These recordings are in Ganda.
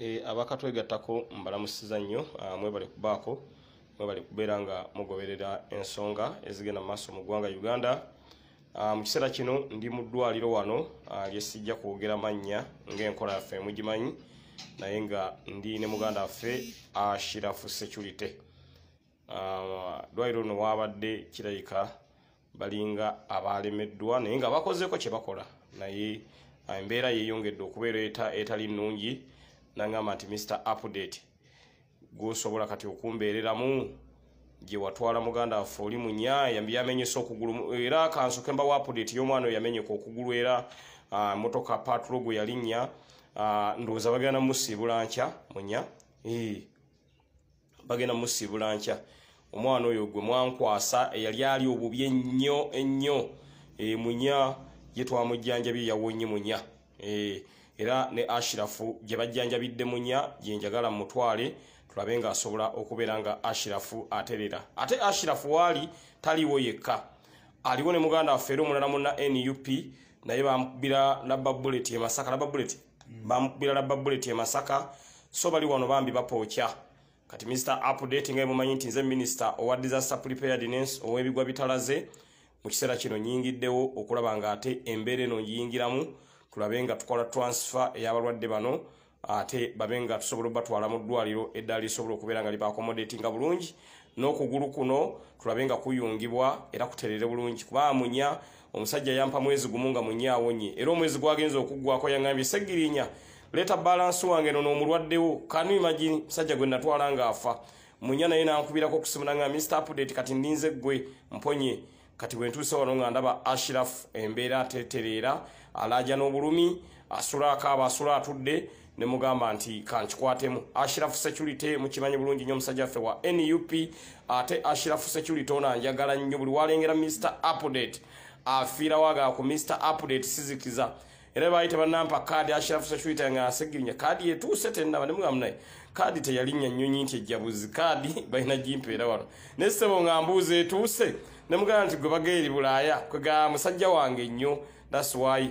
Eh, abakatwegattako mbalamusiza nnyo ah, mwebale kubaako mwebale kubeera nga mugoberera ensonga ezigenda mu maaso mu ggwanga uganda. Ah, mu kiseera kino ndi mu ddwaliro wano ah, lye sijja kwogera mannya ng'enkola yaffe mugimanyi naye nga ndi ne muganda waffe ashirafu security. Ddwaliro luno waabadde kirabika balinga abalemeddwa naye nga bakozeeko kye bakola naye embeera yeeyongedde okubeera eta- etali nnungi nagamba nti mr update gwosobola kati okumbeereramu gye watwala muganda waffe oli munya yambi yamenyesa okugulu era kansoke mbawo update y'omwana oyo yamenyeka okugulu era ah, motoka patro gwe yalinnya ah, ndowooza bagenda musiibula nkya munya? Bagenda musiibula nkya. Omwana oyo gwe mwankwasa eyali ali obubi ennyo ennyo. Munya ye twamujjanjabye yawonye munya era ne ashirafu gye bajjanjabidde munya gyenjagala mutwale tulabe nga asobola okubeera nga ashirafu aterera. Ate ashirafu waali taliwo yekka. Aliwo ne muganda waffe era omulala muna nup naye bamukubira labba bullet e masaka. Labba bullet bamukubira labba bullet e masaka so bali wano bambi bapookya kati mr update nga mumanyi nti nze minisita owa disaster preparedness ow'ebigwa bitalaze mu kiseera kino nyingiddewo okulaba nga ate embeera eno ngiyingiramu tulabe nga tukola transfer ey'abalwadde bano ate babe nga tusobola obatwala mu ddwaliro eddaala lisobola okubeera nga libaakomodatinga bulungi. N'okugulu kuno tulabe nga kuyungibwa era kuterere bulungi kuba munya omusajja yampa mwezi gumu nga munya awonye. Era omwezi gwagenza okuggwako yaŋambye segirinya leeta balansi wange no n'omulwaddewo. Kanu imagine musajja gwe natwala ng'afa. Munya naye nankubirako okusimula nga mr update kati ndinze ggwe mponye. Kati bwentuuse wano nga ndaba ashraf embeera atetereera alaaja n'obulumi asula akaaba asula atudde ne mugamba nti kankikwatemu. Ashraf security mukimanyi bulungi nnyo omusajja waffe wa nup ate ashraf security ono anjagala nnyo buli walengera mr update. Afiirawo agala ku mr update sizikiza. Era baali tebannampa kaadi ashirafu security nga asegirinya kaadi etuuse tennaba ne mugamu naye kaadi teyalinnya nnyonyi nti ejjabuzi kaadi balina gimpeera wano. Naye ssebo nga mbuuza etuuse ne mugamba nti gwe bageeri bulaaya kwega musajja wange nnyo thats why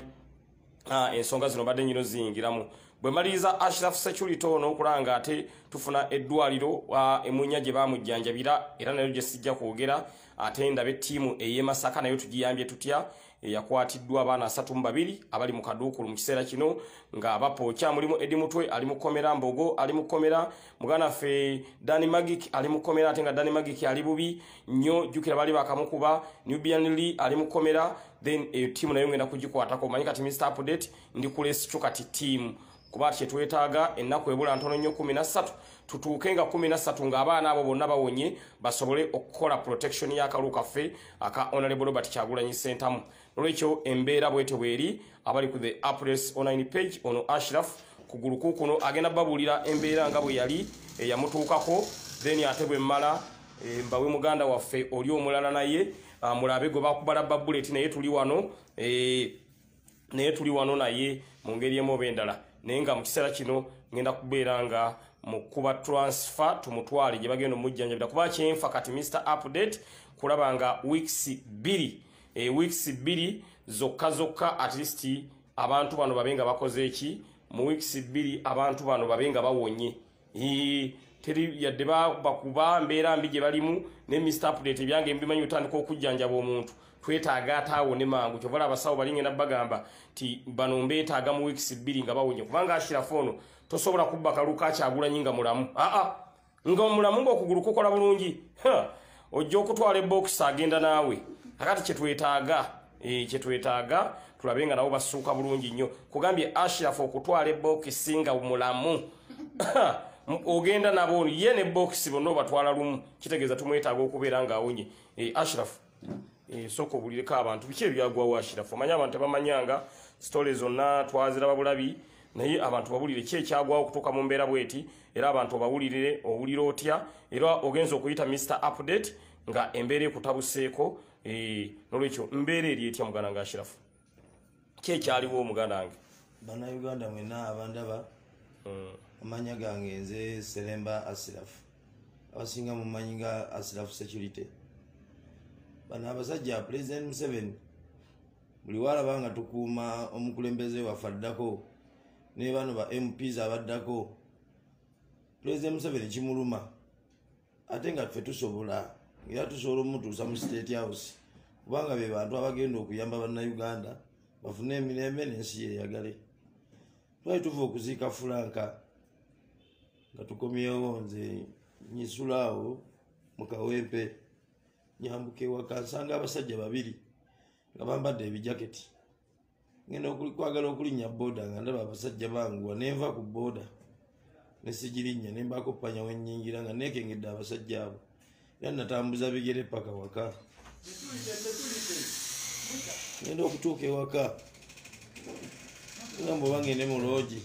ensonga zino badde nyino ziyingiramu. Bwe maliriza ashraf security ono okulanga ate tufuna eddwaliro ah, emunya gye bamujjanjabira era nayo gye sijja kwogera ate ndabe ettiimu ey'e masaka nayo tugiyambye tutya eyakwatiddwa abaana asatu mu babiri abali mu kaduukulu mu kiseera kino nga bapookya mulimu edi mutwe ali mu kkomera mbogo ali mu kkomera muganda ffe dani magik ali mu kkomera ate nga dani magik ali bubi. Nnyo jjukira baali bakamukuba nubian lee ali mu kkomera then ettiimu nayo ngenda kugikwatako. Omanyi kati mr update ndi kulesicu kati ttiimu kuba kyetwetaaga ennaku ebula ntono nnyo 13 tutuuke nga 13 ng'abaana abo bonna bawonye basobole okukola protection y'akalulu kaffe aka honorable robert kyagulanyi sentamu nolwekyo embeera bwete bweri abali ku the apres online page ono ashraf kuguluku kuno agenda babuulira embeera nga bwe yali eyamutuukako. Then ate bwe mmala eh, mbawe muganda waffe oli omulala naye ah, mulabe gwe bakubala babuleti naye tuli wano eh, naye tuli wano naye mu ngeri emu oba endala. Naye nga mu kiseera kino ngenda kubeera nga mu kuba transfer tumutwale gye bagenda omujjanjabira. Kuba kyenfa kati mr update kulaba nga weeks bbiri e, weeks bbiri zokka zokka at least abantu bano babe nga bakoze eki mu weeks bbiri abantu bano babe nga bawonye teri yadde ba- bakuba mbeera mbi gye balimu ne mr update ebyange mbimanyi otandika okujjanjaba omuntu. Twetaaga ataawone mangu kyovala abasawo balingenda bagamba ti bano mbeetaaga mu wiikisi bbiri nga bawonye kubanga ashirafu ono tosobola kubba kaluka akyagulanyi nga mulamu. Aa nga mulamu ngaokugulu kukola bulungi. Ojja okutwala ebokisi agenda naawe. Akati kyetwetaaga eh, kyetwetaaga tulabe nga nabo basuuka bulungi nnyo. Kugambye ashirafu okutwala ebokisi nga mulamu ogenda nabo ye ne bokisi bonna obatwala lumu kitegeeza tumwetaaga okubeera ngaawonye Eh, ashirafu Eh, sooka obulireko abantu biki ebyagwawo ashirafu omanyi abantu tebamanyanga sitole zonna twaziraba bulabi naye abantu babulire ki ekyagwawo okutuuka mu mbeera bweti? Era abantu obawulirire owulira otya? Era ogenza okuyita mr update nga embeera ekutabuseeko eh, nolwekyo mbeera eri etya muganda nga ashirafu ki ekyaliwo omuganda wange bannayuganda mwena abandaba amanya gange nze seremba asirafu abasinga mumanyi nga asirafu security. Bano abasajja president museveni buli walaba nga tukuuma omukulembeze waffe addako ne bano ba mps abaddako pulezidenti museveni kimuluma. Ate nga ffe tusobola era tusobola omutuusa mu state house kubanga be bantu abagenda okuyamba bannayuganda bafune emirembe n'ensi yeyagale twali tuva okuziika fulanka nga tukomyewo nze nyisulaawo mukawempe nyambuka ewaka. Nsanga abasajja babiri nga bambadde ebijaketi. Ngenda kwagala okulinnya booda nga ndaba abasajja banguwa nenva ku booda nesigirinnya nembaako panya wenyingira nga nekengedde abasajja abo. Era natambuza bigere paka waka. Ngenda okutuuka ewaka. Ngamba oba ngende mu loogi.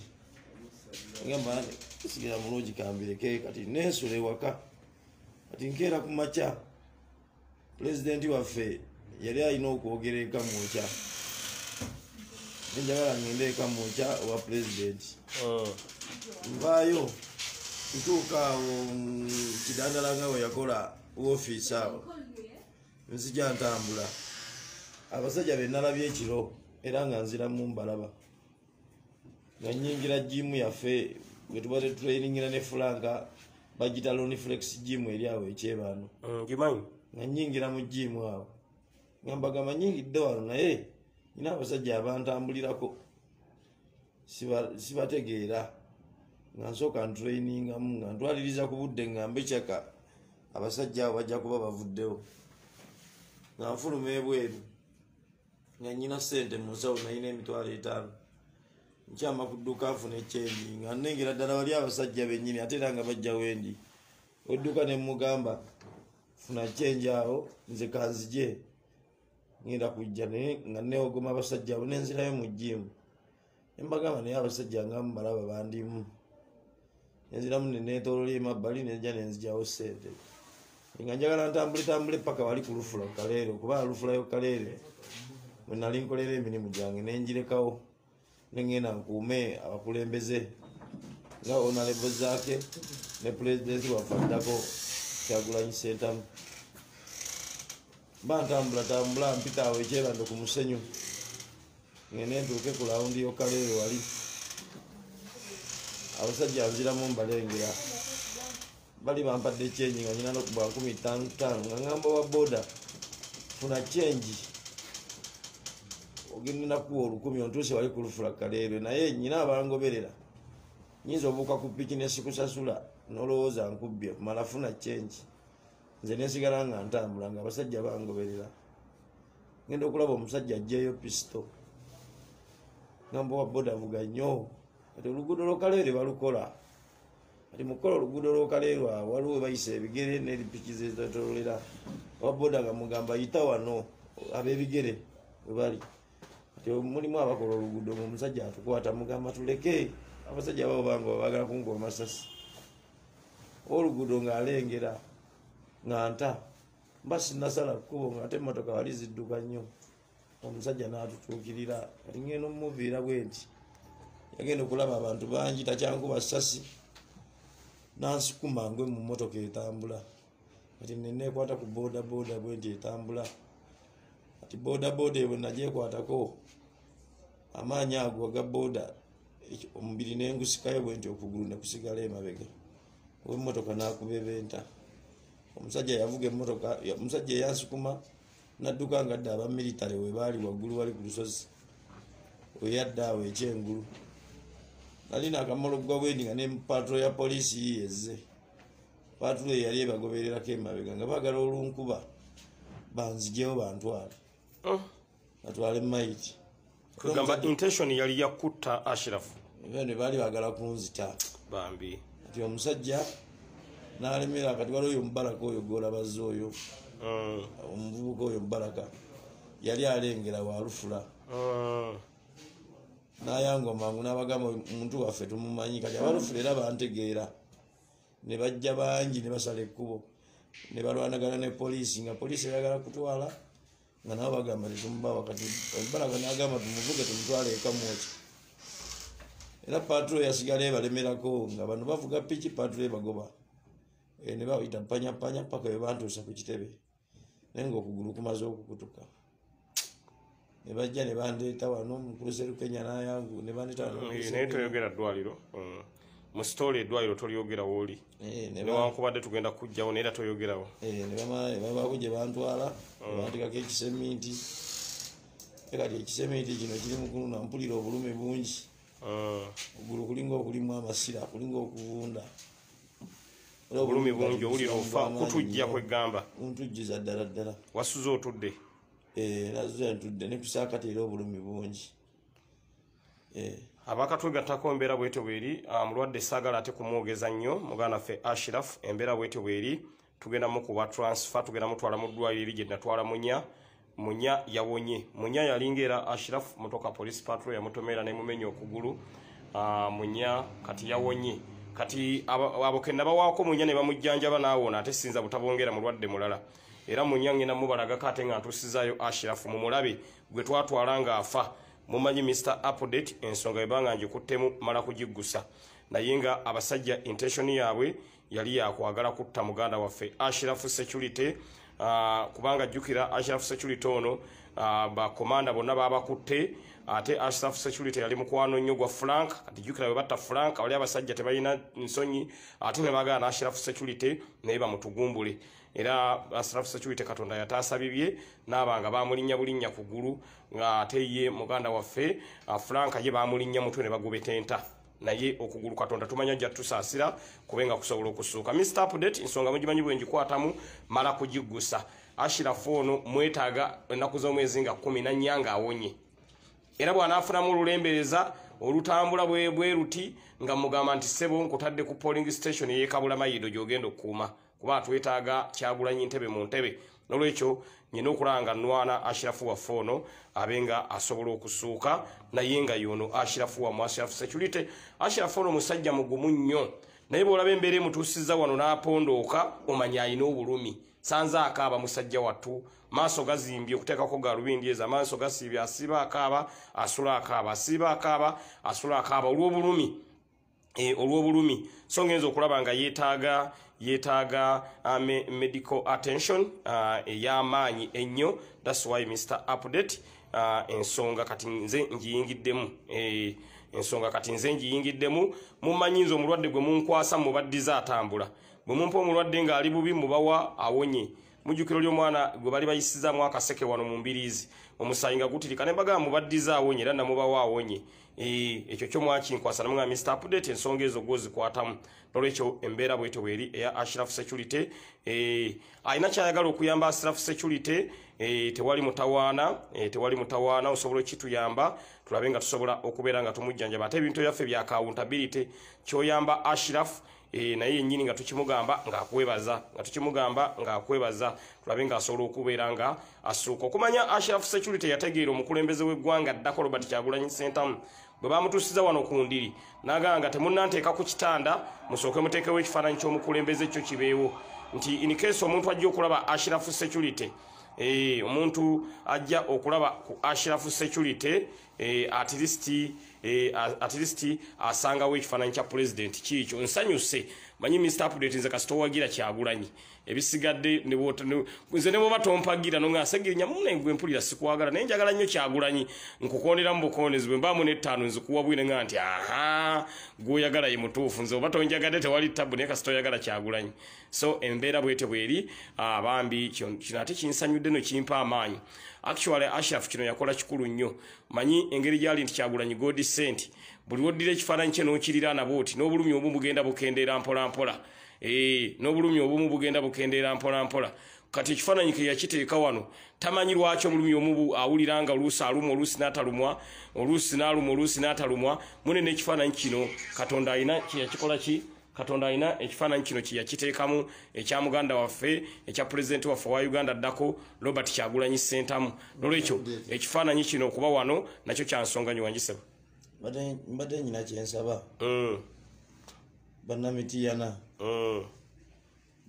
Ngamba sigera mu loogi kambireke kati nensula ewaka kati nkeera ku makya. Pulezidenti waffe yali alina okwogera eka mwokya nenjagala ngende eka mwokya owa pulezidenti nvaayo ntuuka awo kidandala nga we yakola woofiisi awo. Nzija ntambula. Abasajja benalabye ekiro era nga nziramu mbalaba. Nga nyingira jimu yaffe bwetuba tetuleiningira ne fulanka bagita loniflex jimu eri awo ekyebaano ngimanyi nga nyingira mu jimu awo. Nga mbagamba nyingidde wano naye nina abasajja abantambulirako. Siba- sibategeera. Nga nsooka ntrainingamu nga ntwaliriza ku budde ngambe kyaka abasajja abo bajja kuba bavuddewo. Nga nfuluma ebweru. Nga nyina sente mu nsawo nayina emitwalo etaano nkyama ku dduka nfuna ekyendi nga nnengera ddala wali abasajja bennyini ate era nga bajja wendi odduka ne mugamba funa kyenji awo nze kanzije ngenda kujja naye nga neogoma abasajja abo nenzirayo mu jimu embagamba naye abasajja nga mubalaba bandimu. Nenziramu nenetolola emabbali nenja nenzijawo sente nga njagala ntambule tambule paka wali ku lufula kaleere kuba lufulayo kaleere bwenali nkolera emirimu gyange nenjirekawo nengenda nkuume abakulembeze nga onalebo zaake ne pulezidenti waffe addako kyagulanyi sentamu mba ntambula tambula mpita awo ekyerando ku musenyu. Ngende ntuuke ku lawundi yokaleere wali. Abasajja nziramu mbalengera bali bampadde kyenji nga nyina nokuba nkumi tano tano nga ngamba wa boda funa kyenji ogende nakuwa olukumi ontuuse wali kulufula kaleerwe naye nyina abangoberera nyinza obuuka ku piki nesikusasula nolowooza nkubbye mala funa kyenji nze nesigala nga ntambula nga abasajja bangoberera. Ngenda okulaba omusajja ajjayo pisito ngamba wa boda vuga nnyo kati oluguudo lwokaleere balukola. Kati mukola oluguudo lwokaleerwa waliwo bayisa ebigere neripiki zetatolera owaboda nga mugamba yita wano abebigere webali mulimu abakola oluguudo mu omusajja atukwata mugamba tuleke. Abasajja babo banga babagala kunkuba masasi oluguudo ngaalengera nga nta. Mba sinasala kkubo nga ate emotoka wali zidduka nnyo. Omusajja n'atutuukirira. Kati ngenda omumuviira bwe nti yagenda okulaba abantu bangi takyankuba sasi nansukuma ngwe mu motoka etambula. Kati nenekwata ku boda bwe nti etambula kati boda boda ebwe nagyekwatako amaanyi ago aga ekyo- omubiri nengusikayo bwe nti okugulu nekusigala emabega. Owemotoka nakuba ebenta. Omusajja yavuga emotoka omusajja eyansukuma nadduka nga dde abamilitale webaali waggulu wali ku lusozi. Weyadde awo ekyengulu. Nalina akamologwa bwendi nga ne patro ya poliisi yiyezze patro eyali ebagobererako emabega nga bagala olunkuba banzijewo bantwale batwale maiti. Kugamba intention yali yakutta ashirafu era ne baali bagala kunzita. Bambi. Kati omusajja nalemera kati wali oyo mubaraka oyo golabazza oyo. Mm, omuvubuka oyo mubaraka yali alengera walufula mm, nayanga mangu nabagamba omuntu waffe tumumanyi. Kati abalufula era bantegeera. Ne bajja bangi ne basala ekkubo. Ne balwanagana ne poliisi nga poliisi eyagala kutwala nga nabo bagamba tetumubawa kati omubaraka nagamba tumuvuge tumutwale ekamwoki era patro yasigala ebalemerako nga bano bavuga piki patro ebagoba Eh, ne bayita panyapanya paka we bantuusa ku kitebe. Naye ngaokugulu kumaze okukutuka. Ne bajja ne bandeeta wano mukulu serukenya nayangu ne bandeeta wano eh, naye toyogera ddwaliro. Mm. Mu sitoola eddwaliro tolyogerawo oli. Eh, ne ba- newankubadde tugenda kujjawo naye era toyogerawo. Eh, ne bamala ne babaako gye bantwala bantikako ekiseminti. E kati ekiseminti kino kiri mukununa mpulira obulumi bungi. Mm. ogulu kulinga okulimu amasira kulinga okuvunda. Obulumi bungi owulira ofa kutujja kwegamba. Buntujjuza ddala ddala. Wasuze otudde. Eh, zo ntudde ne kusaakati era obulumi bungi. Eh, abakatwegattako embeera bwetyo bweri ah, mulwadde saagala ate kumwogeza nnyo muganda ffe ashraf embeera bwetyo bweri tugenda mukuba transfer tugenda mutwala mu ddwaliro eri gye natwala munya. Munya yawonye. Munya yalinga era ashraf motoka police patrol yamutomera nemumenya okugulu. Ah, munya kati yawonye. Kati abo abo ke nabawaako munya ne bamujjanjaba naawona ate sinza butabongera mulwadde mulala. Era munya ngenda mubalagako ate nga ntusizaayo ashraf mumulabe gwe twatwala ng'afa mumanyi mr update ensonga ebanga ngikuttemu mala kugiggusa. Naye nga abasajja intention yaabwe yali yakwagala kutta muganda waffe ashraf security uh, kubanga jjukira ashraf security ono uh, bakomanda bonna babakutte ate ashraf security yali mukwano nnyo gwa frank kati jjukira bwe batta frank wali abasajja tebalina nsonyi ate ne bagana ashraf security naye bamutugumbule era ashraf security katonda yataasa bibye naabanga bamulinnya bulinnya kugulu nga ate ye muganda waffe uh, frank ye bamulinnya mutwe ne bagobeta enta naye okugulu katonda tumanya jja tusaasira kubenga kusobola okusuuka mr update ensonga mugimanyi bwe ngikwatamu mala kugiggusa ashirafu ono mwetaaga ennaku z'omwezi nga kumi nannya ng'awonye. Era bw'anaafunamu olulembereza olutambula bwe ruti nga mugamba nti sebo nkutadde ku polling station eyekabula mayido gy'ogenda okukuuma kuba twetaaga kyagulanyi ntebe mu ntebe. Nolwekyo nyina okulanga nwana ashirafu waffe ono abe nga asobola okusuuka naye nga yono ashirafu wamu ashirafu security. Ashirafu ono musajja mugumu nnyo. Naye bwolaba embeera emutuusizza wano n'apondooka omanya alina obulumi. Sanze akaaba musajja wattu. Maaso gazimbye okuteekako galubindi ezo amaaso gasiibye asiiba akaaba asula akaaba asiiba akaaba asula akaaba olw'obulumi olw'obulumi so ngenza okulaba nga yeetaaga yeetaaga me, medical attention uh, ey'amaanyi ennyo. Thats why mr update uh, ensonga kati nze ngiyingiddemu e, ensonga kati nze ngiyingiddemu mumanyi nze omulwadde gwe munkwasa mubaddiza atambula. Bwe mumpa omulwadde ng'ali bubi mubawa awonye. Mujjukiro ly'omwana gwe bali bayisizaamu akaseke wano mu mbiriizi. Omusayi nga gutirika ne bagamba mubaddiza awonye era namubawa awonye. Eh, ekyo kyo mwakinkwasa namugamba mr update ensonga ezo gwozikwatamu nolwekyo embeera bwetyo bweri eya ashraf security. Eh, alina kyayagala okuyamba ashraf security eh, tewali mutawaana tewali mutawaana osobola okituyamba tulabe nga tusobola okubeera nga tumujjanjaba. Ate ebintu byaffe bya accountability kyoyamba ashraf e, naye yennyini nga tukimugamba ngaakwebaza nga tukimugamba ngaakwebaza tulabe ngaasobola okubeera nga asuuka okumanya ashraf security yategeera omukulembeze w'eggwanga ddako robert kyagulanyi sentamu bwe bamutuusiza wano ku ndiri n'agamba nga temunnanteeka ku kitanda musooke muteekewo ekifaananyi ky'omukulembeze kyo kibeewo. Nti in case omuntu ajja okulaba ashraf security Eh, omuntu ajja okulaba ku ashraf security eh, at least eh, at least asangawo ekifaananyi kya president kiikyo nsanyuse manyi mr update nze kasitowagira kyagulanyi. Ebisigadde nze ne bwoba tompagira nongasegirinya munengwe mpulira sikwagala naye njagala nnyo kyagulanyi. Nkukonderamu bukonezi bwe mbaamu n'ettaano nzikuwa bwine nga nti aha gwoyagala ye mutuufu. Nze oba tonjagadde tewali tabu naye kasitoyagala kyagulanyi. So embeera bwete bweri bambi kyo- kino ate kinsanyudde no kimpa amaanyi. Actually ashraf kino yakola kikulu nnyo. Manyi engeri gyali nti kyagulanyi godi senti buli woddira ekifaananyi kye n'okiriraana bwoti n'obulumi obumu bugenda bukendeera mpola mpola. Eh, n'obulumi obumu bugenda bukendeera mpola mpola. Kati ekifaananyi ke yakiteeka wano tamanyi lwaki omulumi omu bu- awulira nga oluusi alumwa oluusi n'atalumwa oluusi n'alumwa oluusi n'atalumwa. Mune n'ekifaananyi kino katonda alina kyeyakikola ki? Katonda alina ekifaananyi kino kyeyakiteekamu ekya muganda waffe ekya pulezidenti waffe wa uganda ddako robert kyagulanyi sentamu nolwekyo ekifaananyi kino okuba wano nakyo kyansonga nyo wangiseba Mbadde- nyina kyensaba Mm, bannamitiyana mm,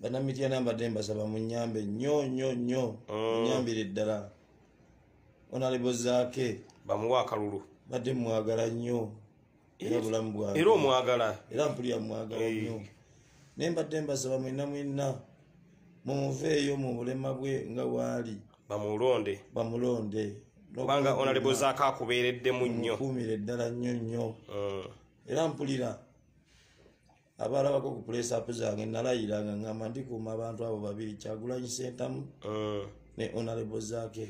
bannamitiyana mbadde mbasaba munyambe nnyo nnyo nnyo. Munyambire ddala. Onalebo zaake. Bamuwa akalulu. Badde mwagala nnyo. Era bulamu bwange era omwagala. Era mpulira mwagala nnyo. Naye mbadde mbasaba mwena mwena mumuveeyo mu bulema bwe nga waali. Bamulonde. Bamulonde kubanga onalebo zaako akubeereddemu nnyo. Mukuumire ddala nnyo nnyo. Mm, era mpulira abalabako ku pulesapu zange nalayira nga ngamba ndikuuma abantu abo babiri kyagulanyi sentamu Mm. ne honorable zaake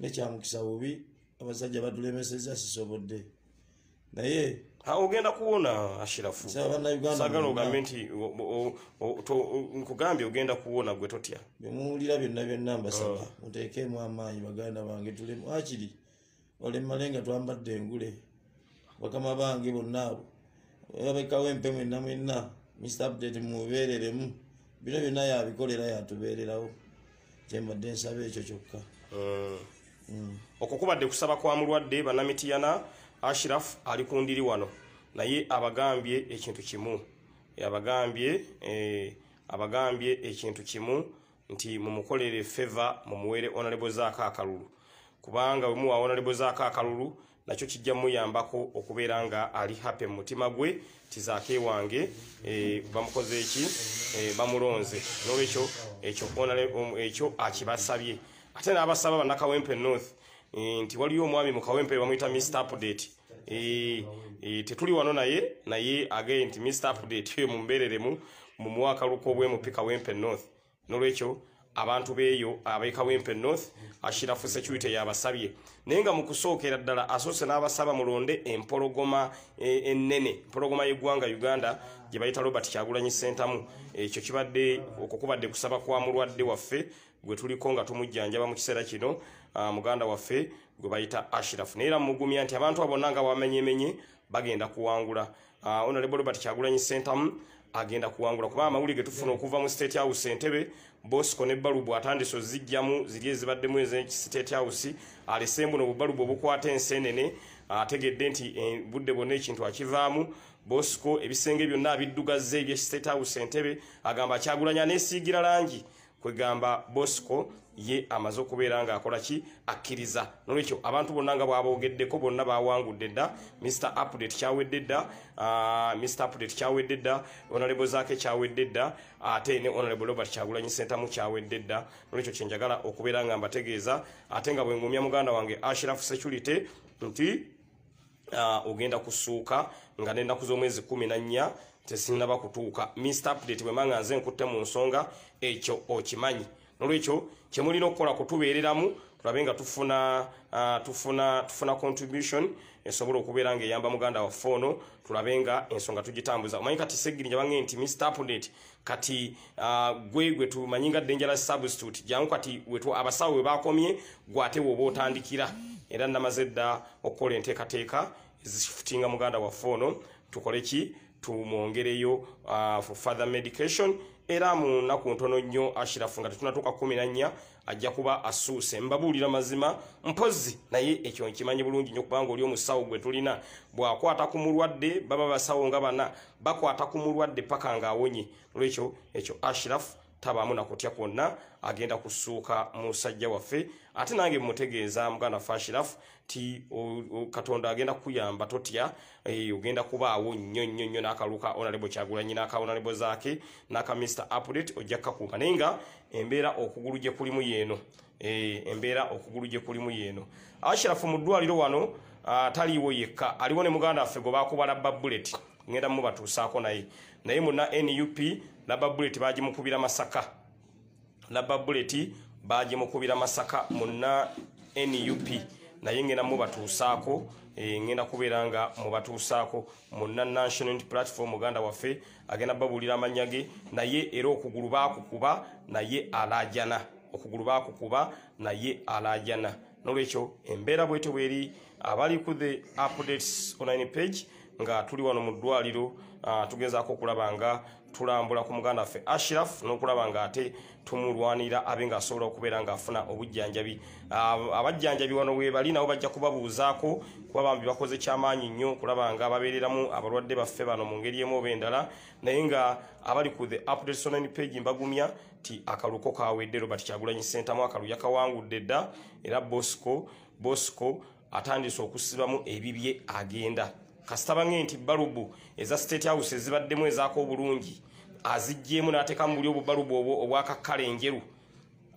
nekyamukisa bubi abasajja batulemeseza sisobodde. Naye ogenda kuwona ashirafu? Bonna, ogambe nti nkugambye ogenda kuwona gwe totya? Byemuwulira byonna byonna mbasaba muteekemu amaanyi baganda bange tulemu akiri olemmale nga twambadde engule bakama bange bonna abo babekawo empe mwenna mwenna mr update mubeereremu. Bino byonna yabikolera yatubeererawo. Kyembadde nsaba ekyo kyokka. Mm. okwo kubadde kusaba kwa mulwadde banamitiyana ashraf ali ku ndiri wano. Naye abagambye ekintu kimu. Abagambye eh, abagambye ekintu kimu nti mumukolere feva mumuwere honorable zaako akalulu. Kubanga bwe muwa honorable zaako akalulu nakyo kijja muyambako okubeera nga ali happy mu mutima gwe tizaake wange eh, bamukoze eki? Eh, bamulonze. Nolwekyo ekyo ekyo akibasabye. Ate n'abasaba bannakawempe north eh, nti waliyo omwami mu kawempe bamuyita mr update. Eh, eh, tetuli wano naye naye agaye nti mr update mumbeereremu mumuwa akaluko obwemupi kawempe north. Nolwekyo abantu beeyo ab'ekawempe north ashirafu security yabasabye. Naye nga mu kusookera ddala asoose n'abasaba mulonde empologoma eh, ennene empologoma y'eggwanga uganda gye bayita robert kyagulanyi sentamu ekyo kibadde okwo kubadde kusaba kwa mulwadde waffe gwe tuliko nga tumujjanjaba mu kiseera kino muganda waffe gwe bayita ashiraf naye era mugumya nti abantu abo bonna nga bamenyemenye bagenda kuwangula. Ah, honorable robert kyagulanyi sentamu agenda kuwangula. Kuba amawulire ge tufuna okuva mu state house entebe bosco ne balubu atandise ozijjamu ziri ezibaddemu ez'state house alesembu nobubalubu obukwata ensenene ategedde nti eh, budde bwonna ekintu akivaamu. Bosco ebisenge byonna abiddugaze ebye state house entebe agamba kyagulanya nesiigira langi kwegamba bosco ye amaze okubeera ng'akola ki? Akkiriza. Nolwekyo abantu bonna nga bwabogeddeko bonna bawangudde dda. Mr update kyawedde dda. Ah, mr update kyawedde dda. Honorable zaake kyawedde dda. Ate ne honorable robert kyagulanyi sentamu kyawedde dda. Nolwekyo kyenjagala okubeera nga mbategeeza. Ate nga bwengumya muganda wange ashraf security nti uh, ogenda kusuuka nga n'ennaku z'omwezi kumi na nnya tesinaba kutuuka mr update bwe manga nze nkutte mu nsonga ekyo okimanyi. Nolwekyo kyemulina okukola kutubeereramu tulabe nga tufuna uh, tufuna tufuna contribution esobola okubeera nga eyamba muganda waffe ono tulabe nga ensonga tugitambuza. Omanyi kati segirinya bange nti mr update kati uh, gwe gwe tumanyi nga dangerous substitute jangu kati abasawo we bakomye gwate woba otandikira. Era namaze dda okukola enteekateeka ezifutinga muganda waffe ono. Tukole ki tumwongereyo uh, for further medication. Era mu nnaku ntono nnyo ashirafu nga tetunatuuka kumi na nnya ajja kuba asuuse. Mbabuulira mazima mpozi naye ekyo nkimanyi bulungi nnyo kubanga oli omusawo gwe tulina. Bw'akwata ku mulwadde baba basawo nga bana bakwata ku mulwadde paka ng'awonye. Olwekyo ekyo ashirafu tabaamu nakutya kwonna agenda kusuuka musajja waffe. Ate nange mutegeeza muganda fashirafu ti katonda agenda kuyamba totya eh, ogenda kubaawo nnyo nnyo nnyo n'akaluka onalebo kyagulanyi n'aka onalebo zaake n'aka mr update ojja kukakuuma naye nga embeera okugulu gye kulimu yeeno Eh, embeera okugulu gye kulimu yeeno ashirafu mu ddwaliro wano ah, taliiwo yekka. Aliwo ne muganda waffe gwe bakuba labba ngenda mubatuusaako naye. Naye muna nup labba bullet bagimukubira masaka. Labba bullet bagimukubira masaka muna nup naye ngenda mubatuusaako eh, ngenda kubeera nga mubatuusaako muna national Unity platform muganda waffe agenda babuulira amannya ge naye era okugulu baakukuba naye alaajana. Okugulu baakukuba naye alaajana. Nolwekyo embeera bwete bweri abali ku the updates online page nga tuli wano mu ddwaliro tugezaako okulaba nga tulambula ku muganda waffe ashraf n'okulaba nga ate tumulwanira abe ng'asobola okubeera ng'afuna obujjanjabi. Abajjanjabi wano webali nabo bajja kubabuuzaako kuba bambi bakoze kyamaanyi nnyo okulaba nga babeereramu abalwadde baffe bano mu ngeri emu oba endala. Naye nga abali ku the updates online page mbagumya ti akaluko kawedde robert kyagulanyi sentamu akalu yakawangudde dda era bosco bosco atandise okusibamu ebibye agenda kasitabange nti balubu eza state house ezibaddemu ezaako obulungi aziggyemu n'ateekamu buli obubalubu obwakakkala enjeru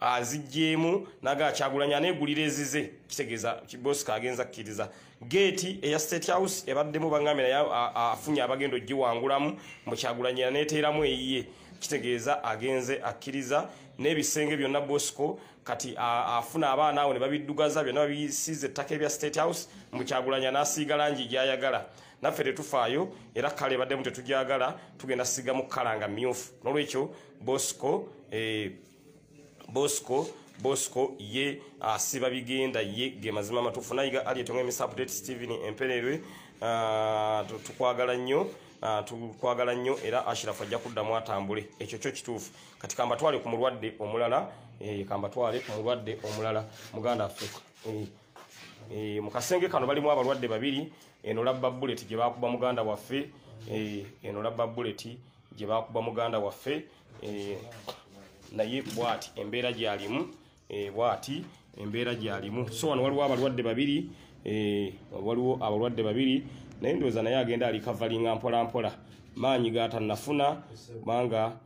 azijjeemu naga kyagulanya aneegulira ezize kitegeeza bosco agenza kkiriza geeti eya state house ebaddemu baŋŋambye naye afunye abagenda ogiwangulamu mukyagulanya yaneeteeramu eyiye. Kitegeeza agenze akkiriza n'ebisenge byonna bosco kati afuna abaana awo ne babiddugaza byonna babisiiza ettaka ebya state house mukyagulanya n'asiiga langi gyayagala. Naffe tetufaayo era kale ebaddemu tetugyagala tugenda sigamu kala nga myufu. N'olwekyo bosco eh, bosco bosco ye asiba bigenda ye ge mazima matuufu. Nayiga alietonga emisapudate stephen empererwe tu- tukwagala nnyo tukwagala nnyo era ashirafu ajja kuddamu atambule. Ekyo kyo kituufu. Kati kambatwale ku mulwadde omulala eh, kambatwale ku mulwadde omulala muganda affe Eh, eh, mu kasenge kano balimu abalwadde babiri eno labba bullet gye bakuba muganda waffe eno labba bullet gye bakuba muganda waffe naye bwati embeera gyalimu bwati embeera gyalimu so wano waliwo abalwadde babiri waliwo abalwadde babiri naye ndowooza naye agenda alikavalinga mpola mpola. Maanyi gatanafuna kubanga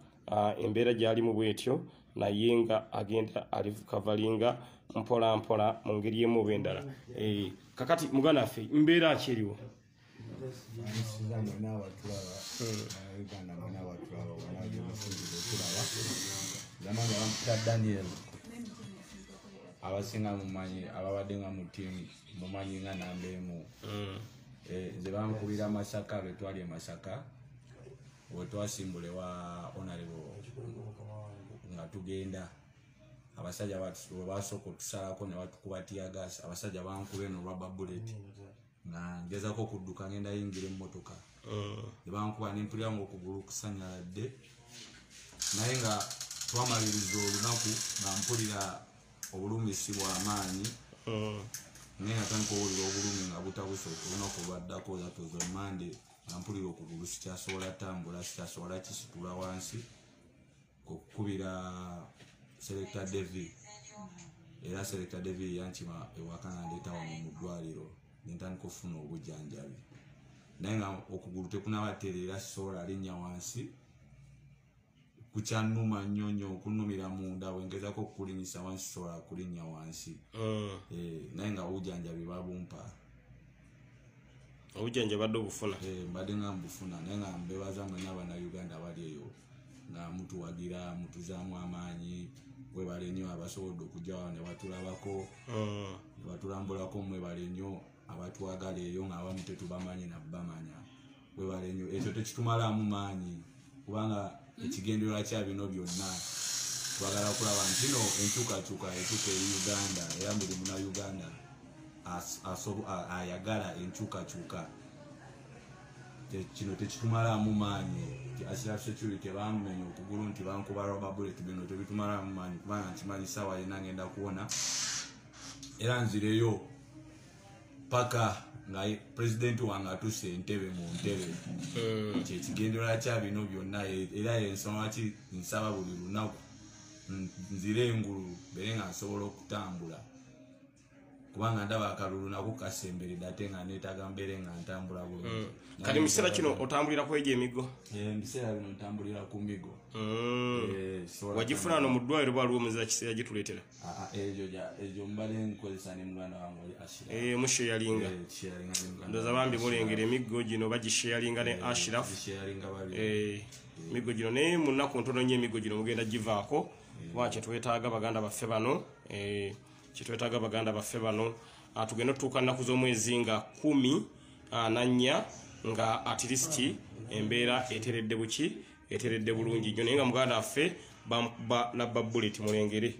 embeera gyalimu bwetyo naye nga agenda alikavalinga mpola mpola mu ngeri emu oba endala. Eh, kakati muganda waffe mbeera ki eriwo? Amusiza mwena abatulaba Uganda mwena abatulaba mwena gyemusinzire okulaba zamanga bamukuta daniel abasinga mumanyi ababadde nga mu tiimu mumanyi nga namba emu Eh, ze bankubira masaka lwe twali e masaka wetwasimbula ewa onarebo nga tugenda. Abasajja basooka otusalako ne batukuba tiagas abasajja bankuba eno rubber bullet nga ngezako okudduka ngenda yingira emmotoka. Nebankuba nempulira nga okugulu kusanyaladde naye nga twamaliriza olunaku nga mpulira obulumisi bwamaanyi naye nga tandika owulira obulumi nga butabusooka olunaku olwaddako zatoza mande nga mpulira okugulu sikyasobola tambula sikyasobola kisitula wansi okukubira selecta devi era selecta devi yankima ewaka nandeeta wano mu ddwaliro nentandika okufuna obujjanjabi. Naye nga okugulu tekunabatereera sisobola linnya wansi kukyanuma nnyo nnyo okunumira munda bwengezako okukulinyisa wansi sisobola kulinnya wansi. Eh, naye nga obujjanjabi babumpa. Obujjanja badde obufuna? Eh, mbadde nga mbufuna naye nga mbebaza mwena abanauganda abali eyo nga mutuwagira mutuzaamu amaanyi webale nnyo abasobodde okujja wano ne batulabako Mm. ne batulambulako mwebale nnyo abatwagala eyo nga abamu tetubamanyi nabamanya webale nnyo ekyo tekitumalamu maanyi kubanga ekigendererwa kya bino byonna. Twagala kulaba nti no enkyukakyuka etuka eri uganda era buli muna uganda as- aso- a- ayagala enkyukakyuka. Kino tekitumalamu maanyi. Asiraf security bamumenya okugulu nti bankuba roba bullet bino tebitumalamu maanyi. Kubanga nkimanyi sawa yena ngenda kuwona. Era nzireyo paka nga pulezidenti wange atuse entebe mu ntebe. Kyekigendererwa kya bino byonna e- era ensonga ki? Nsaba buli lunaku. Nzire engulu mbere nga nsobola okutambula kubanga ndaba akalulu nako kasemberedde ate nga neetaga mbeere nga ntambula bulungi kati mu kiseera kino otambulira ku egyo emigo? Eh, mu biseera bino ntambulira ku migo Mm. Eh, wagifuna wano mu ddwaliro bwaliwo omuzira kiseera gituleetera? Ah, ah, egyo mbadde nkozesa ne muganda wange ashira Eh, musheyalinga Eh, wange bambi mulengera emiggo gino bagisheyalinga ne Eh, emiggo gino. Naye mu nnaku ntono nnyo emiggo gino mugenda givaako. Kuba kyetwetaaga baganda baffe bano? Eh, kyetwetaaga baganda baffe bano. Ah, tugenda otutuuka nnaku z'omwezi nga kumi ah, nannya nga atilisiti embeera eteredde buki eteredde bulungi nnyo. Naye nga muganda waffe bamukuba labba bullet mulengere.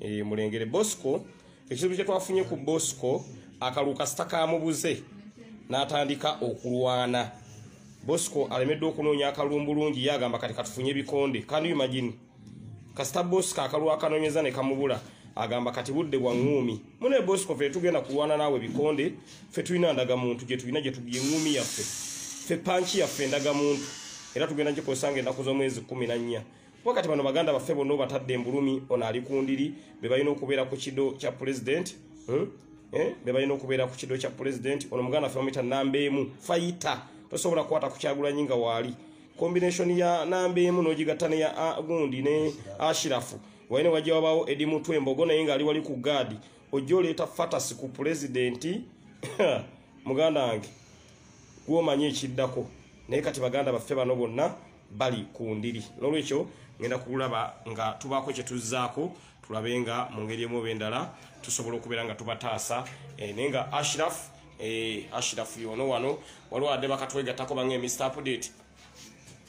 Eh, mulengere bosco. Ekizibu kye twafunye ku bosco akalulu kasita kamubuze n'atandika okulwana. Bosco alemeddwe okunoonya akalulu bulungi ye agamba kati katufunye ebikonde. Kandi imagine? Kasita bosco akalulu akanoonyeza ne kamubula agamba kati budde bwa ŋŋuumi mune bosco fe tugenda kulwana naawe bikonde fe tulina ndagamuntu gye tulina gye tugiye ŋŋuumi yaffe fe panki yaffe ndagamuntu era tugenda gikozesa nga ennaku z'omwezi kumi na nnya. Kuba kati bano baganda baffe bonna obatadde embulumi ono ali ku ndiri be balina okubeera ku kido kya pulezidenti hmm? eh? be balina okubeera ku kido kya pulezidenti ono muganda waffe bamuyita namba emu fayita tosobola kukwata ku kyagulanyi nga waali combination ya namba emu n'ogigatta neya a- gundi ne ashirafu waine wajja wabaawo edi mutwe embogo naye ngaali wali ku gaadi ojja oleeta fatasi ku pulezidenti muganda wange gwomanyi ekiddako. Naye kati baganda baffe bano bonna bali ku ndiri. Nolwekyo ngenda kulaba nga tubaako kyetuzzaako tulabe nga mu ngeri emu oba endala tusobola okubeera nga tubataasa. Eh, naye nga ashraf eh, ashraf yono wano waliwo adde bakatwegattako bange mr update.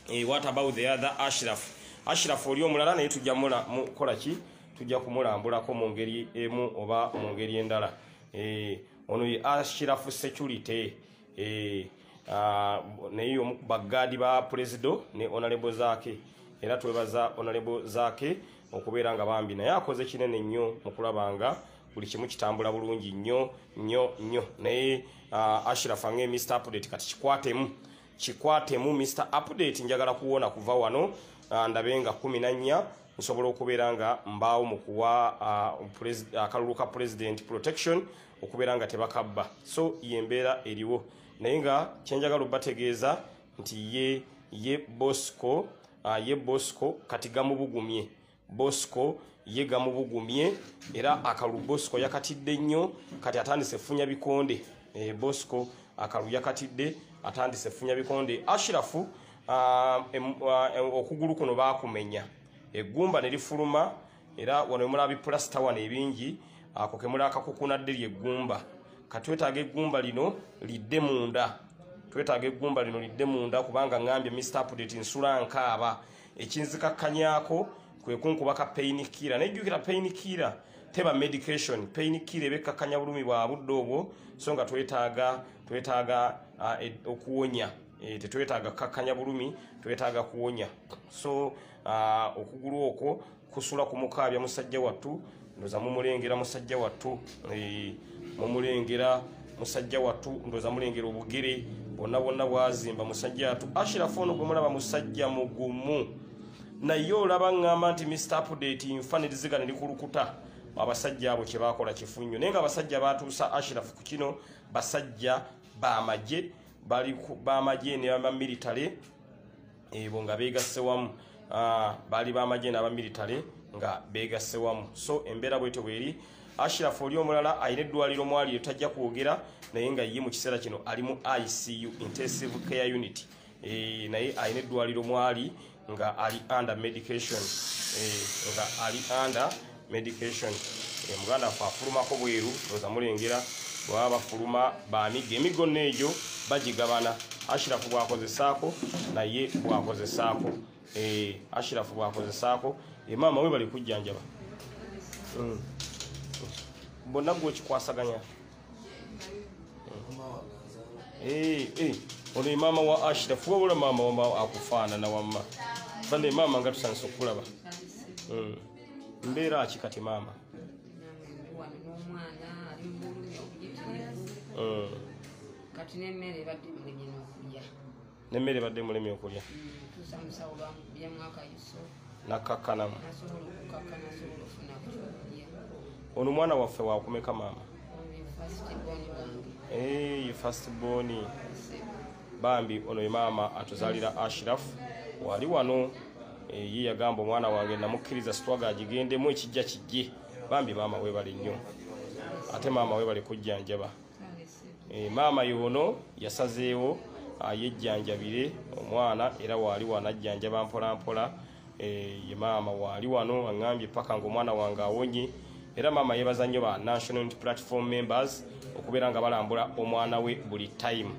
Eh, what about the other ashraf ashraf oli omulala naye tujja mukola ki? Tujja kumulambulako mu ngeri emu oba mu ngeri endala. Eh, ono ye ashraf security. Eh, ah, naye omu ku bagaadi ba puleziddo ne onalebo zaake era twebaza onalebo zaake okubeera nga bambi naye akoze kinene nnyo mu kulaba nga buli kimu kitambula bulungi nnyo nnyo nnyo. Naye ah, ashraf ange mr update kati kikwatemu kikwatemu mr update njagala kuwona kuva wano ndabe nga 14 nsobola okubeera nga mbaawo mu kuwa ah, akalulu ka president protection okubeera nga tebakabba. So yembeera eriwo. Naye nga kyenjagala obategeeza nti ye ye bosco ah, ye bosco kati gamubugumye. Bosco ye gamubugumye era akalu bosco yakatidde nnyo kati atandise funya bikonde. E, bosco akalu yakatidde atandise funya bikonde. Ashirafu ah, ah, okugulu kuno bakumenya eggumba ne lifuluma era wano wemulaba bipulasita wano ebingi ako kemuli akakukunadde lyeggumba katwetaaga eggumba. Lino lidde munda. Twetaaga eggumba lino lidde munda kubanga ngambye mr update nsula nkaaba. Ekinzikakkanyaako kwe kunkuba ka painkira nejjukira painkira teba medication. Painkira ebekkakkanya bulumi bwa budde obwo so nga twetaaga twetaaga ah, okuwonya. Eh, tetwetaaga kkakkanya bulumi twetaaga kuwonya. So ah, okugulu okwo kusula kumukaabya musajja wattu ndoza mumulengera musajja wattu Eh, mumulengera musajja wattu ndoza mulengera obugere bwonna bwonna bwazimba. Musajja wattu ashirafu ono gwe mulaba musajja mugumu. Naye olaba ŋŋamba nti mr update nfa ne liziga ne likulukuta abasajja abo kyebakola kifu nnyo naye nga abasajja batuusa ashirafu ku kino basajja bamagye bali bamagye ne bamamilitale ebo nga begasse wamu. Ah, baali bamagye n'abamilitale nga begasse wamu. So embeera bwete bweri ashirafu oli omulala alina eddwaliro mwali lye tajja kwogera naye nga ye mu kiseera kino ali mu icu intensive care unit. Eh, naye alina eddwaliro mwali nga ali under medication. Eh, nga ali under medication. Eh, muganda waffe afulumako bweru oza mulengera bwaba bafuluma bamigga emiggo neegyo bagigabana. Ashirafu bwakozesaako naye bwakozesaako. Eh, ashirafu bwakozesaako emaama we bali kujjanjaba. Mm. bonna gwe okikwasaganya Eh, eh, ono ye maama wa ashirafu wabula maama wama akufaanana wamma. Fane maama nga tusanisa okulaba Mm. mbeera ki kati maama Mm. kati n'emmere ebadde mulemye n'okulya. Nemmere badde mulemi okulya tuusa musawo bamubyamu akayiso nakkakkanamu nasobola okukakka nasobola ofuna kyokulya ono mwana waffe wakumeka maama? Fast boni bambi ono ye maama atuzaalira ashraf. Wali wano eh, ye yagamba omwana wange namukkiriza sitwaga agigendemu ekijja kijje bambi maama webale nnyo ate maama webale kujjanjaba. Kale Sebo. Eh, maama yono yasazeewo ah, yejjanjabire omwana era waali wano ajjanjaba mpolampola. Eh, ye maama waali wano aŋŋambye paka ngaomwana wange awonye. Era maama yeebaza nnyo ba national Unity platform members okubeera nga balambula omwana we buli time.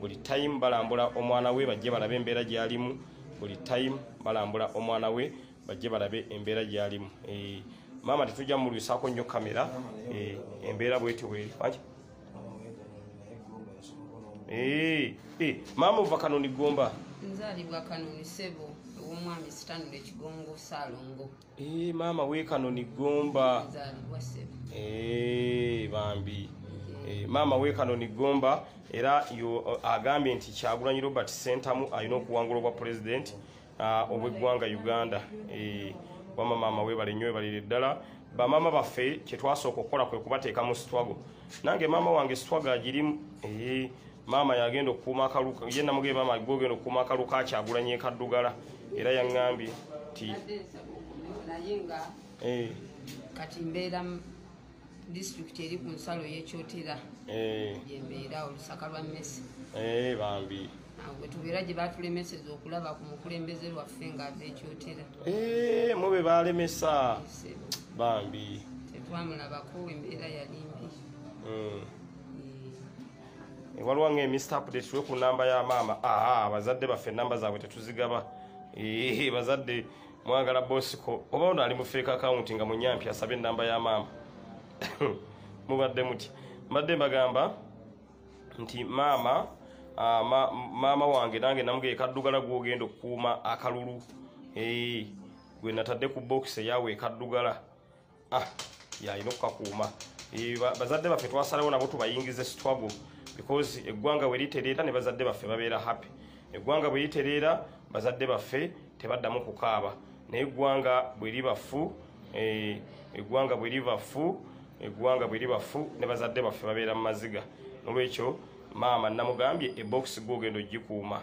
Buli time balambula omwana we bajje balabe embeera gy'alimu buli time balambula omwana we bajje balabe embeera gy'alimu maama tetujja mulwisaako nnyo kamera. Eh, embeera bweti bweri Wangi? Eh, eh, maama ova kanoni gomba. Nzaalibwa kanoni sebo ow'omwami sitanula ekigongo saalongo. Maama we kanoni gomba. Nzaalibwa sebo. Bambi. Maama we kanoni gomba era agambye nti kyagulanyi robert sentamu alina okuwangula obwa president ah, obw'eggwanga uganda wama maama webale nnyo webalire ddala. Bamaama baffe kyetwasooka okukola kwe kubateeka mu sitwago nange maama wange sitwago agirimu maama yagenda okukuuma akaluka ye namugee maama gogenda okukuuma akaluka akyagulanyi ekaddugala era yaŋŋambye okumanya naye nga kati mbeera disitulikiti eri ku nsalo y'ekyotera gyembeera olusaka lwa mmesi bambi bwe tubeera gye batulemeseza okulaba ku mukulembeze lwaffe ng'ava ekyotera Eh, mube balemesa Ssebo. bambi. tetwamulabako embeera yali mbi Mm. Eh, waliwo ngaemista update twe ku namba ya maama. Aa abazadde baffe enamba zaabwe tetuzigaba. Eh, bazadde mwagala bosco oba ono ali mu fake account nga munyampi asabe enamba ya maama. Mubadde muti. Mbadde mbagamba nti maama ma- maama wange nange namugee kaddugala gwogenda okukuuma akalulu. Gwe natadde ku box eyaawe ekaddugala ah yalina okukakuuma. Ba- bazadde baffe twasalawo nabo tubayingize struggle because eggwanga bwe litereera ne bazadde baffe babeera happy. Eggwanga bwe litereera bazadde baffe tebaddamu kukaaba. Naye eggwanga bwe libafu eggwanga bwe libafu eggwanga bwe libafu ne bazadde baffe babeera mu maziga. Nolwekyo maama namugambye ebokisi gwe ogenda ogikuuma.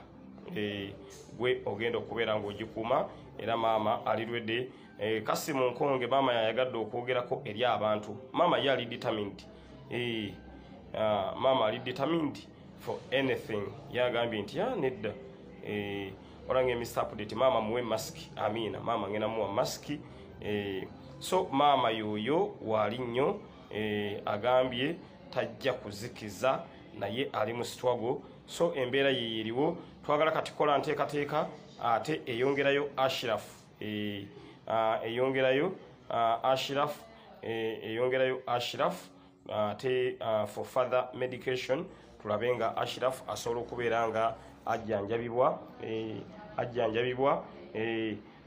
Eh, gwe ogenda okubeera ngaogikuuma era maama alirwedde. Eh, kasi mu nkonge maama yayagadde okwogerako eri abantu. Maama ye ali determined. Ah, maama ali determined for anything. Yagambye nti ya nedda. Eh, olange mr update maama muwe masiki amiina maama ngenda muwa masiki so maama yoyo waali nnyo agambye tajja kuzikiza naye ali mu struggle. So embeera ye yeriwo twagala kati kola nteekateeka ate eyongerayo ashraf eh, ah, eyongerayo ashraf eh, eyongerayo ashraf ate for further medication tulabe nga ashraf asobola okubeera nga ajjanjabibwa eh, ajjanjabibwa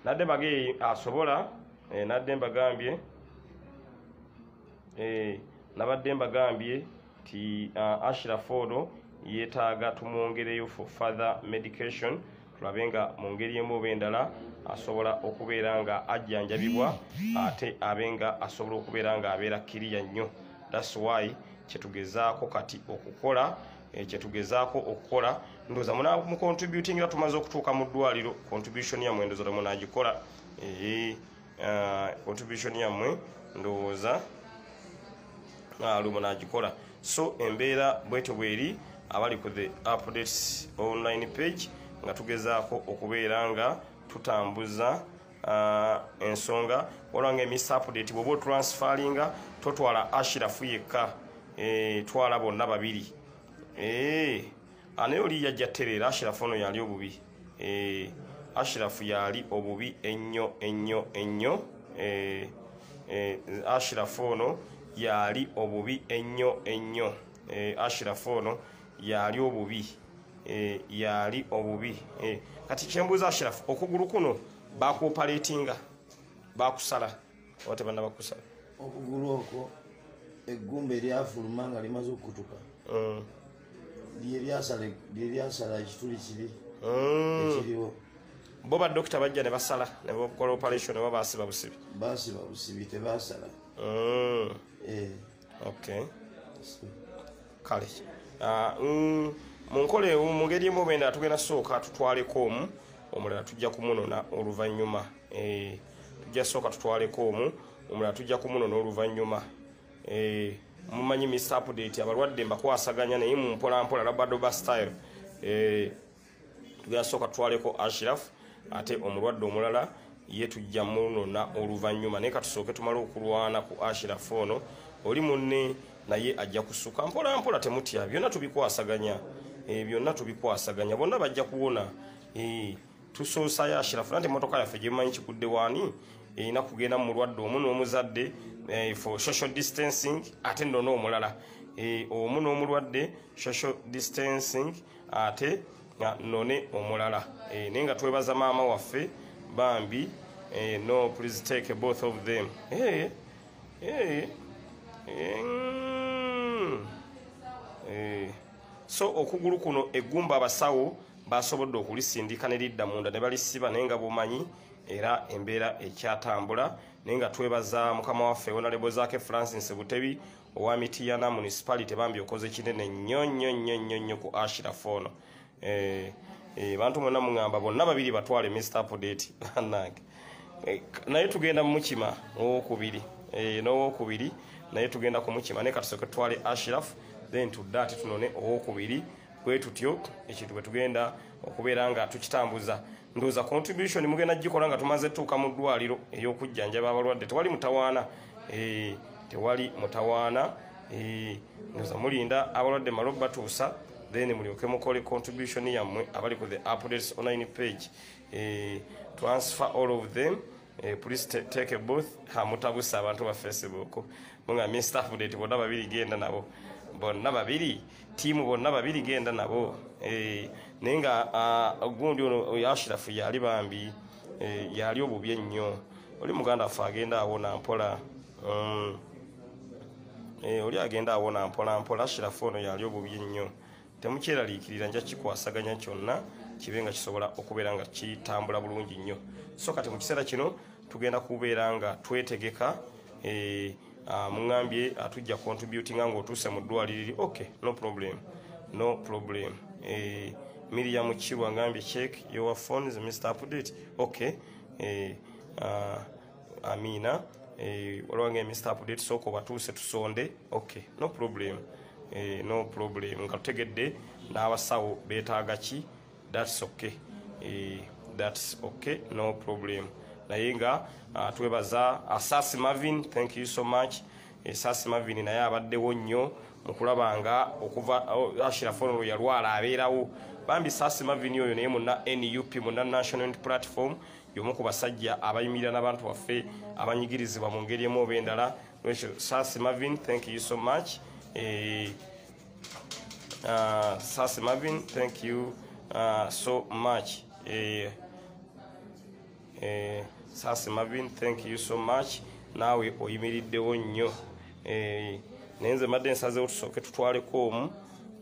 nadde mbage asobola nadde mbagambye nabadde mbagambye ti uh, ashraf ono yeetaaga tumwongereyo for further medication. Tulabe nga mu ngeri emu oba endala asobola okubeera nga ajjanjabibwa ate abe nga asobola okubeera nga abeera kiriya nnyo. Thats why kyetugezaako kati okukola eh, kyetugezaako okukola. Ndowooza muna mu contributing era tumaze okutuuka mu ddwaliro contribution yammwe ndowooza temunagikola eh, uh, contribution yammwe ndowooza lumu nagikola so embeera bwetyo bweri abali ku the updates online page nga tugezaako okubeera nga tutambuza uh, ensonga. Walanga emis update bwoba otransfaringa totwala ashirafu yekka e, twala bonna babiri. E, anaye oli yajja tereera ashirafu ono yali obubi. E, ashirafu yali obubi ennyo ennyo ennyo. Ashirafu ono yali obubi ennyo ennyo. E, ashirafu ono yali obubi. E, yali obubi. E, kati kyembuuza ashirafu okugulu kuno bakuopaletinga bakusala? Oba tebanna bakusala okugulu okwo eggumba eryafuluma nga limaze okukutuka. Mm. lye lyasala ekituli kiri mm. ekiriwo. Bo badokita bajja ne basala ne bakola operation oba basiba busibi? Basiba busibi tebasala kale. Ah, mm, mu nkola ewu mu ngeri emu obenda tugenda sooka tutwaleko omu. Omulala tujja kumunona oluvannyuma. Eh, tujja sooka tutwaleko omu. Omulala tujja kumunona oluvannyuma. Eh, mumanyi mr update abalwadde mbakwasaganya naye mu mpolampola labadoba style. Eh, tugenda sooka tutwaleko ashraf ate omulwadde omulala ye tujja munona oluvannyuma. Naye katusooke tumale okulwana ku ashraf ono oli munne naye ajja kusuka mpola mpola temutya. Byonna tubikwasaganya e, byonna tubikwasaganya. Bonna bajja kuwona e, tusoosayo ashirafu nti emotoka yaffe gyemumanyi kigudde waani erina kugenda mu mulwadde omu n'omuzadde for social distancing ate nno n'omulala. E, omu n'omulwadde social distancing ate nga none omulala. Naye nga twebaza maama waffe bambi e, no please take both of them hey, hey. Mm. Eh, so okugulu kuno eggumba abasawo basobodde okulisindika ne lidda munda ne balisiba naye nga bumanyi era embeera ekyatambula naye nga twebaza mukama waffe wonalebo zaake francis butebi owa mitiyana municipality bambi okoze kinene nnyo nnyo nnyo nnyo ku ashraf ono eh, eh, bantu mwena muŋŋamba bonna babiri batwale mr update bannange. Eh, naye tugenda mumukima owokubiri. Eh, n'owokubiri naye tugenda kumukima naye katusooke tutwale ashiraf then tudde ate tunone owokubiri. Bwe tutyo ekintu bwe tugenda okubeera nga tukitambuza. Ndowooza contribution mugenda gikola nga tumaze tuuka mu ddwaliro ey'okujjanjaba abalwadde. Tewali mutawaana. Eh, tewali mutawaana. Eh, ndowooza mulinda abalwadde malo batuusa then mulyoke mukole contribution yammwe abali ku the updates online page eh, transfer all of them eh, please ta- take a booth. Ha mutabusa abantu ba facebook. Munga mr update bonna babiri genda nabo. Bonna babiri tiimu bonna babiri genda nabo. Eh, naye nga ah, gundi ono oyo ashirafu yali bambi eh, yali obubi ennyo. Oli muganda waffe agenda awona mpola mm. Eh, oli agenda awona mpola mpola ashirafu ono yali obubi ennyo temukyeraliikirira nja kikwasaganya kyonna kibe nga kisobola okubeera nga kitambula bulungi nnyo. So kati mu kiseera kino tugenda kubeera nga twetegeka ah, muŋambye atujja contributinga ngaotuuse mu ddwaliriri ok no problem no problem. Eh, miriam kirwa ngambye check your phones mr update ok eh, ah, amina olwange mr update sooka obatuuse tusonde. Ok no problem no problem. Nga tutegedde n'abasawo beetaaga ki? Thats okay. Eh, thats okay no problem. Naye nga uh, twebaza asasi mavin thank you so much. Esasi mavin naye abaddewo nnyo mu kulaba nga okuva oh, ashirafonolo yalwala abeerawo. Bambi sasi mavin oyo naye muna nup muna national Unity platform yomu ku basajja abayimirira n'abantu baffe abanyigirizibwa mu ngeri emu oba endala. Lwekyo sasi mavin thank you so much eh, uh, mavin thank you uh, so much. Eh, sasi mavin thank you so much. Naawe oyimiriddewo nnyo naye nze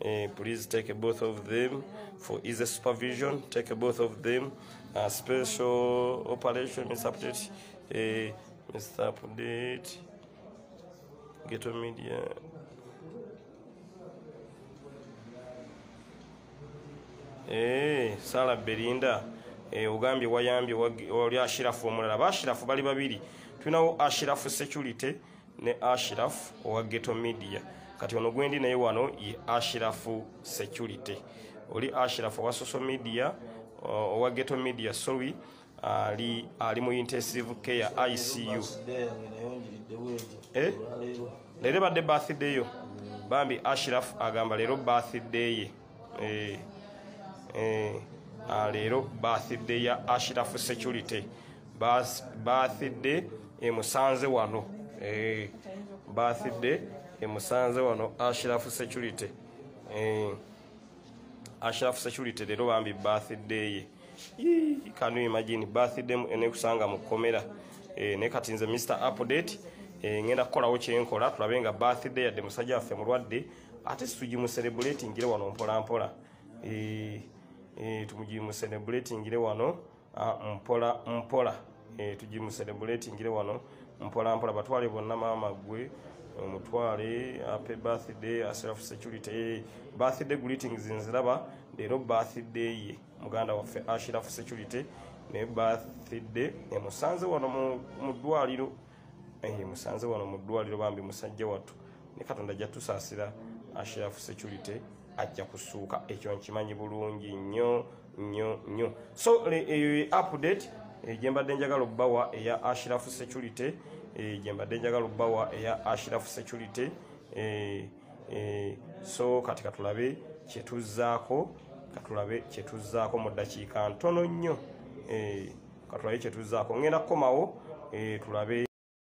eh, please take both of them for easy supervision. Take both of them. Uh, special operation mr update. Eh, mr update. Media Eh, sala berinda eh, ogambye wayambye oli ashirafu omulala. Bashirafu bali babiri. Tulinawo ashirafu security ne ashirafu owa geto media. Kati ono gwendi naye wano ye ashirafu security. Oli ashirafu owa social media owa geto media sorry ali ali mu intensive care icu Eh? leero ebadde birthday yo. Bambi ashraf agamba leero birthday ye. Eh, leero birthday ya ashraf security. Birthday emusanze wano. Eh, birthday emusanze wano ashraf security. Eh, ashraf security leero bambi birthday ye. You imagine? Birthday mu- enekusanga mu kkomera. Eh, ne kati nze mr update eh, ngenda kukolawo kyenkola tulabe nga birthday yadde musajja waffe mulwadde ate situgimucelebratingire wano mpolampola Eh, eh, tumugimucelebratingire wano. Ah, mpola mpola. Eh, tugimucelebratingire wano. Mpola mpola. Batwale bonna maama gwe omutwale happy birthday aself security. Eh, birthday greetings nziraba leero birthday ye muganda waffe ashiraf security. Ne birthday emusanze wano mu- ddwaliro. Musanze wano mu ddwaliro bambi musajja wattu. Ne katonda ajja tusaasira ashiraf security ajja kusuuka ekyo nkimanyi bulungi nnyo nnyo nnyo. So eyo ye update eh, gye mbadde njagala obbawa eya ashiraf security eh, gye mbadde njagala obbawa eya ashiraf security so kati katulabe kyetuzzaako katulabe kyetuzzaako mu ddakiika ntono nnyo. Katulabe kyetuzzaako ngenda kukomawo tulabe